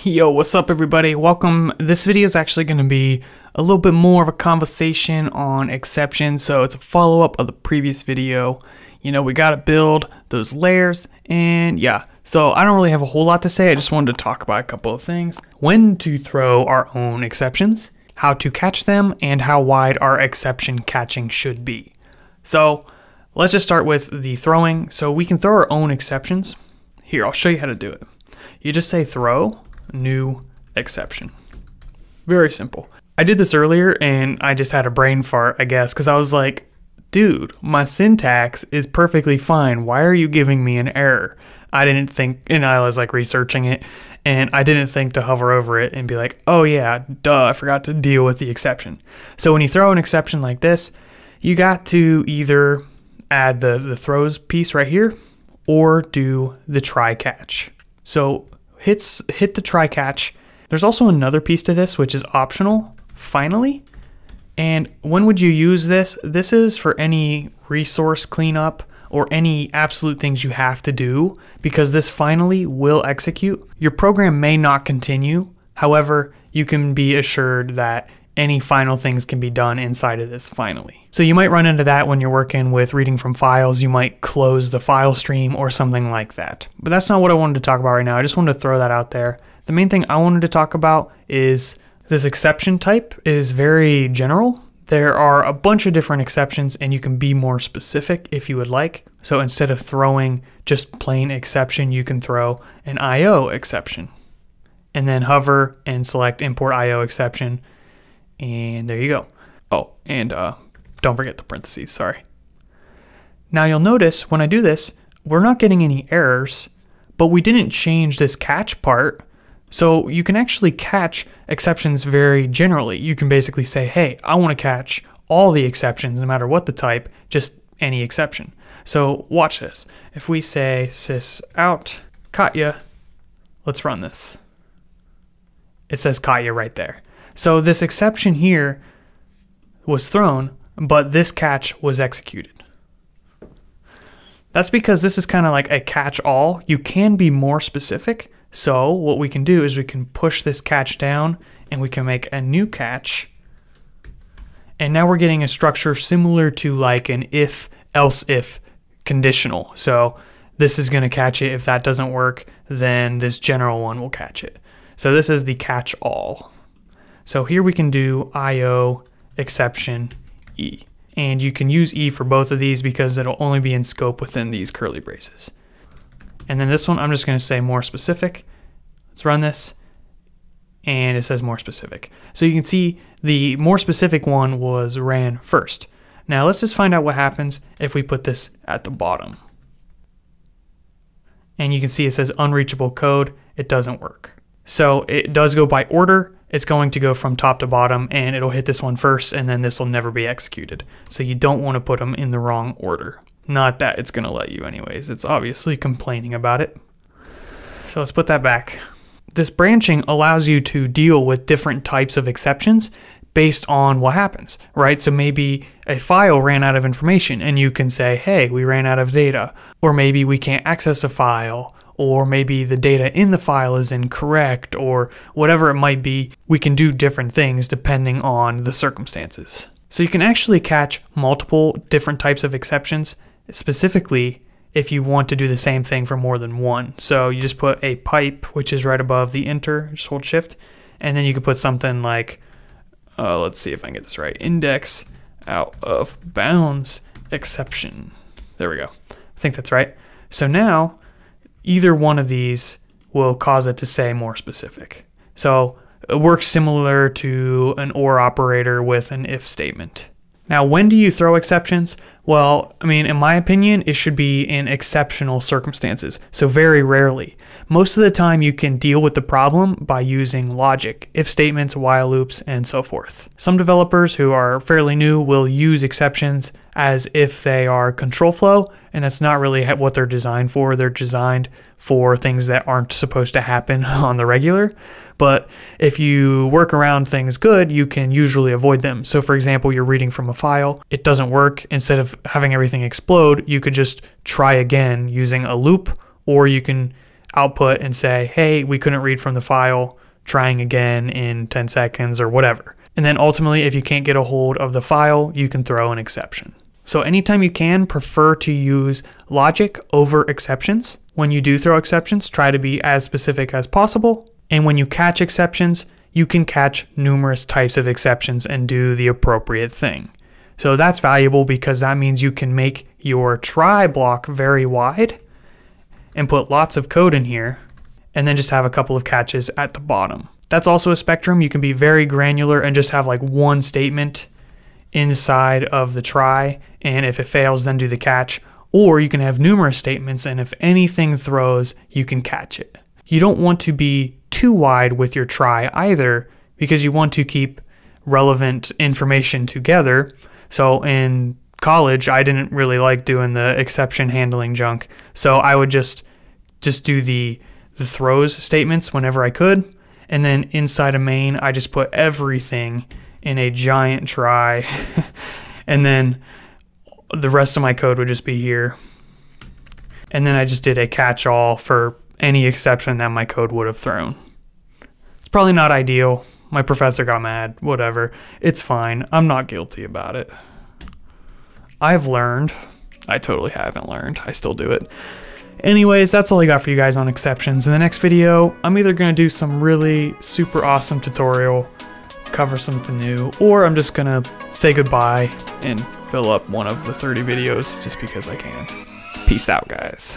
Yo, what's up everybody? Welcome. This video is actually going to be a little bit more of a conversation on exceptions, so it's a follow-up of the previous video. You know, we got to build those layers, and yeah, so I don't really have a whole lot to say, I just wanted to talk about a couple of things. When to throw our own exceptions, how to catch them, and how wide our exception catching should be. So, let's just start with the throwing. So we can throw our own exceptions. Here, I'll show you how to do it. You just say throw new exception. Very simple. I did this earlier and I just had a brain fart, I guess, because I was like, dude, my syntax is perfectly fine. Why are you giving me an error? I didn't think, and I was like researching it, and I didn't think to hover over it and be like, oh yeah, duh, I forgot to deal with the exception. So when you throw an exception like this, you got to either add the, the throws piece right here or do the try catch. So hits hit the try catch. There's also another piece to this which is optional, finally. And when would you use this? This is for any resource cleanup or any absolute things you have to do because this finally will execute. Your program may not continue. However, you can be assured that any final things can be done inside of this finally. So you might run into that when you're working with reading from files. You might close the file stream or something like that. But that's not what I wanted to talk about right now. I just wanted to throw that out there. The main thing I wanted to talk about is this exception type is very general. There are a bunch of different exceptions and you can be more specific if you would like. So instead of throwing just plain exception, you can throw an IO exception and then hover and select import IO exception and there you go. Oh, and uh, don't forget the parentheses, sorry. Now you'll notice when I do this, we're not getting any errors, but we didn't change this catch part. So you can actually catch exceptions very generally. You can basically say, hey, I want to catch all the exceptions, no matter what the type, just any exception. So watch this. If we say sys out Katya, let's run this. It says Katya right there. So this exception here was thrown, but this catch was executed. That's because this is kind of like a catch-all. You can be more specific. So what we can do is we can push this catch down and we can make a new catch. And now we're getting a structure similar to like an if, else if conditional. So this is going to catch it. If that doesn't work, then this general one will catch it. So this is the catch all. So here we can do IO exception E. And you can use E for both of these because it'll only be in scope within these curly braces. And then this one, I'm just going to say more specific. Let's run this. And it says more specific. So you can see the more specific one was ran first. Now let's just find out what happens if we put this at the bottom. And you can see it says unreachable code. It doesn't work. So it does go by order, it's going to go from top to bottom and it'll hit this one first and then this will never be executed. So you don't want to put them in the wrong order. Not that it's going to let you anyways. It's obviously complaining about it. So let's put that back. This branching allows you to deal with different types of exceptions based on what happens, right? So maybe a file ran out of information and you can say, hey, we ran out of data. Or maybe we can't access a file or maybe the data in the file is incorrect, or whatever it might be, we can do different things depending on the circumstances. So you can actually catch multiple different types of exceptions, specifically if you want to do the same thing for more than one. So you just put a pipe, which is right above the enter, just hold shift, and then you can put something like, uh, let's see if I can get this right, index out of bounds exception. There we go. I think that's right. So now either one of these will cause it to say more specific. So it works similar to an OR operator with an if statement. Now, when do you throw exceptions? Well, I mean, in my opinion, it should be in exceptional circumstances, so very rarely. Most of the time, you can deal with the problem by using logic, if statements, while loops, and so forth. Some developers who are fairly new will use exceptions as if they are control flow, and that's not really what they're designed for. They're designed for things that aren't supposed to happen on the regular. But if you work around things good, you can usually avoid them. So, for example, you're reading from a file, it doesn't work. Instead of having everything explode, you could just try again using a loop, or you can output and say, hey, we couldn't read from the file, trying again in 10 seconds or whatever. And then ultimately, if you can't get a hold of the file, you can throw an exception. So anytime you can, prefer to use logic over exceptions. When you do throw exceptions, try to be as specific as possible. And when you catch exceptions, you can catch numerous types of exceptions and do the appropriate thing. So that's valuable because that means you can make your try block very wide and put lots of code in here and then just have a couple of catches at the bottom. That's also a spectrum. You can be very granular and just have like one statement inside of the try. And if it fails, then do the catch. Or you can have numerous statements, and if anything throws, you can catch it. You don't want to be too wide with your try either because you want to keep relevant information together. So in college, I didn't really like doing the exception handling junk. So I would just just do the the throws statements whenever I could. And then inside a main, I just put everything in a giant try. and then the rest of my code would just be here. And then I just did a catch all for any exception that my code would have thrown. It's probably not ideal. My professor got mad, whatever. It's fine. I'm not guilty about it. I've learned. I totally haven't learned. I still do it. Anyways, that's all I got for you guys on exceptions. In the next video, I'm either going to do some really super awesome tutorial, cover something new, or I'm just going to say goodbye and fill up one of the 30 videos just because I can. Peace out, guys.